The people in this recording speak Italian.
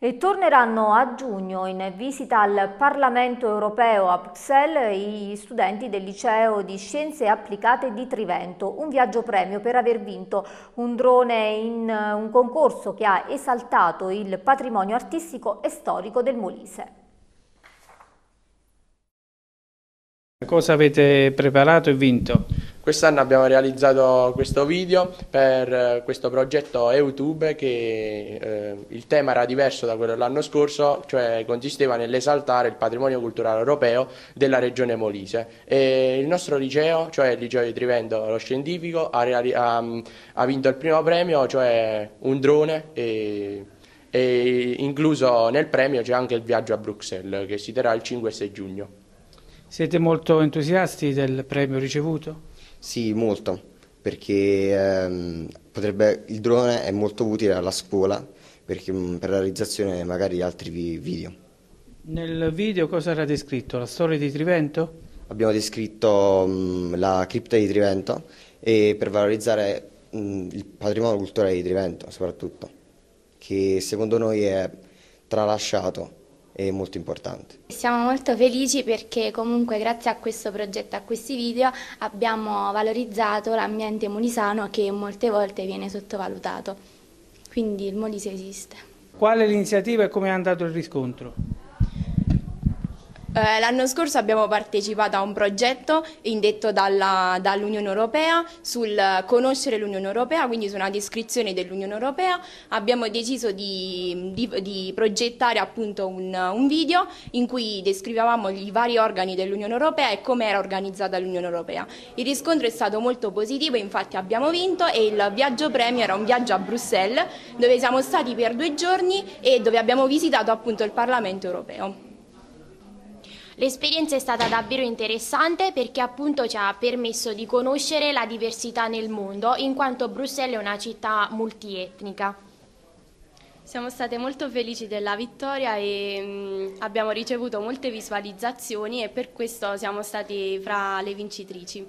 E torneranno a giugno in visita al Parlamento europeo a Bruxelles gli studenti del liceo di Scienze Applicate di Trivento, un viaggio premio per aver vinto un drone in un concorso che ha esaltato il patrimonio artistico e storico del Molise. Cosa avete preparato e vinto? Quest'anno abbiamo realizzato questo video per eh, questo progetto YouTube che eh, il tema era diverso da quello dell'anno scorso, cioè consisteva nell'esaltare il patrimonio culturale europeo della regione Molise. E il nostro liceo, cioè il liceo di Trivento, lo scientifico, ha, ha, ha vinto il primo premio, cioè un drone e, e incluso nel premio c'è anche il viaggio a Bruxelles che si terrà il 5 e 6 giugno. Siete molto entusiasti del premio ricevuto? Sì, molto, perché ehm, potrebbe, il drone è molto utile alla scuola perché, mm, per la realizzazione magari di altri video. Nel video cosa era descritto? La storia di Trivento? Abbiamo descritto mh, mm, la cripta di Trivento e per valorizzare mh, mm, il patrimonio culturale di Trivento soprattutto, che secondo noi è tralasciato è molto importante. Siamo molto felici perché comunque grazie a questo progetto, a questi video, abbiamo valorizzato l'ambiente molisano che molte volte viene sottovalutato. Quindi il Molise esiste. Qual è l'iniziativa e come è andato il riscontro? Eh, l'anno scorso abbiamo partecipato a un progetto indetto dall'Unione dall Europea sul conoscere l'Unione Europea, quindi su una descrizione dell'Unione Europea. Abbiamo deciso di, di, di progettare appunto un, un, video in cui descrivevamo i vari organi dell'Unione Europea e come era organizzata l'Unione Europea. Il riscontro è stato molto positivo, infatti abbiamo vinto e il viaggio premio era un viaggio a Bruxelles dove siamo stati per due giorni e dove abbiamo visitato appunto il Parlamento Europeo. L'esperienza è stata davvero interessante perché appunto ci ha permesso di conoscere la diversità nel mondo in quanto Bruxelles è una città multietnica. Siamo state molto felici della vittoria e mm, abbiamo ricevuto molte visualizzazioni e per questo siamo stati fra le vincitrici.